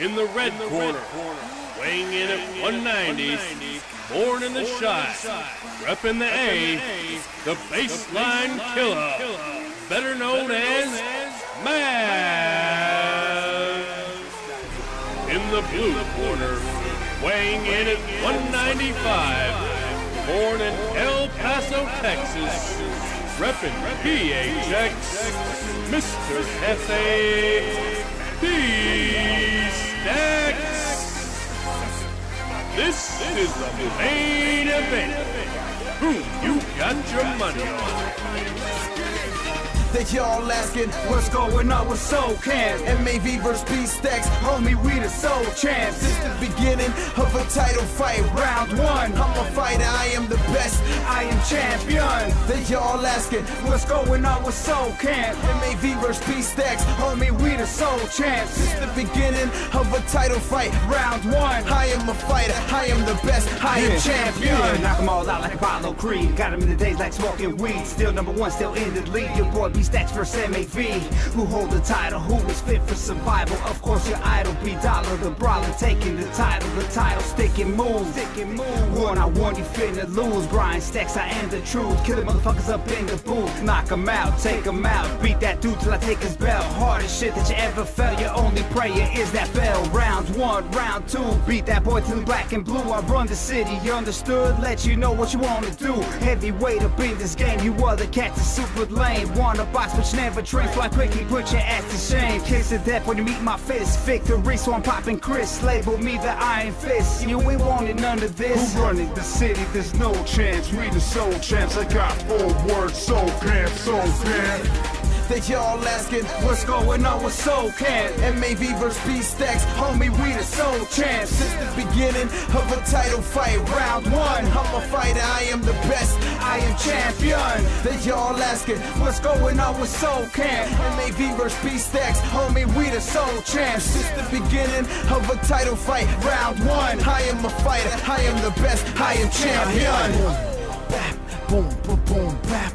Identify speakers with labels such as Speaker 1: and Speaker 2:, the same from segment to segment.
Speaker 1: In the red corner, weighing in at 190, born in the Chi, repping the A, the baseline killer, better known as Mav. In the blue corner, weighing in at 195, born in El Paso, Texas, repping PHX, Mr. B-Stacks. This is the main event. Who you got your money on?
Speaker 2: They y'all asking
Speaker 3: What's going on with Soul Camp?
Speaker 2: MAV vs. B Stacks, homie, we the soul champs. This the beginning of a title fight.
Speaker 3: Round one,
Speaker 2: I'm a fighter, I am the best.
Speaker 3: I am champion.
Speaker 2: That y'all asking
Speaker 3: What's going on with Soul Camp?
Speaker 2: MAV vs. B Stacks,
Speaker 3: Homie, we the soul champs.
Speaker 2: this the beginning of a title fight.
Speaker 3: Round one,
Speaker 2: I am a fighter, I am the best, I am champion.
Speaker 3: Yeah, knock 'em all out like Apollo Creed. Got 'em in the days like smoking weed. Still number one, still in the lead. Your boy B Stacks vs. MAV. Who hold the title? Who is fit for survival? Of course, your idol B Dollar, the brawler, taking the title. The title, sticking move. Sticking move. One on one, you finna lose. Brian Stacks, I am the truth. Killing motherfuckers up in the booth. Knock 'em out, take 'em out. Beat that dude till I take his belt. Hardest shit that you ever felt. Your only prayer is that bell. Round one, round two. Beat that boy till black and blue. I run the city, you understood? Let you know what you wanna do. Heavyweight up in this game. You other cats are super lame. Wanna box, but you never train. Fly quickly, put your ass to shame. Kiss of death when you meet my fist. Victory, so I'm popping Chris. Label me the Iron Fist. You ain't wanted none of this.
Speaker 4: Who running the city? There's no chance. We the soul champs. I got four words. Soul camp, soul camp.
Speaker 2: that y'all asking
Speaker 3: What's going on with Soul Camp?
Speaker 2: MAV vs. B Stacks, homie, we the soul champs. Since the beginning of a title fight.
Speaker 3: Round one,
Speaker 2: I'm a fighter, I am the best.
Speaker 3: I am champion.
Speaker 2: They y'all asking
Speaker 3: What's going on with Soul Camp?
Speaker 2: MAV vs. B Stacks, homie, we the soul champs. Since the beginning of a title fight.
Speaker 3: Round one,
Speaker 2: I am a fighter, I am the best, I am champion. Bap, boom, boom, boom, bap.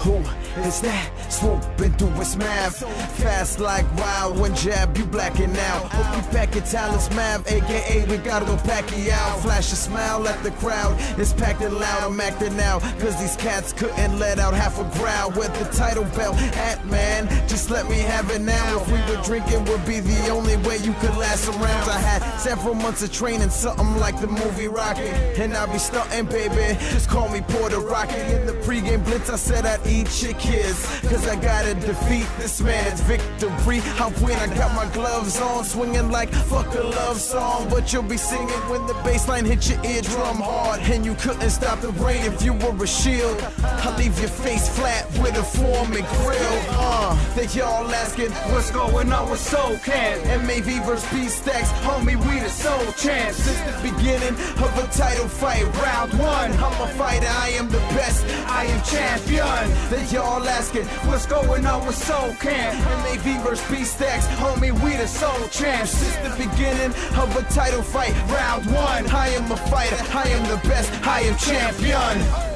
Speaker 2: Who is that? Swooping through his mav. Fast like wild, one jab, you blacking out. Hope you pack your talents, Mav, aka Ricardo Pacquiao. Flash a smile at the crowd, it's packed and loud. I'm acting out, cause these cats couldn't let out half a growl. With the title belt at, man? Just let me have it now. If we were drinking, would be the only way you could last some rounds. I had several months of training, something like the movie Rocket. And I'll be stunting, baby. Just call me Porter Rocket. In the pregame blitz, I said I'd eat your kids. Cause I gotta defeat this man's victory. I'm win, I got my gloves on, swinging like fuck a love song. But you'll be singing when the bass line hits your eardrum hard. And you couldn't stop the rain if you were a shield. I'll leave your face flat with a form and grill. Uh, they y'all asking,
Speaker 3: what's going on with Soul Camp?
Speaker 2: MAV vs. B Stacks, homie, we the soul champs. Since the beginning of a title fight.
Speaker 3: Round one,
Speaker 2: I'm a fighter, I am the best.
Speaker 3: I am champion.
Speaker 2: They y'all asking,
Speaker 3: What's going on with Soul Camp?
Speaker 2: MAV vs. B Stacks, homie, we the soul champs. Since the beginning of a title fight.
Speaker 3: Round one,
Speaker 2: I am a fighter, I am the best, I am champion.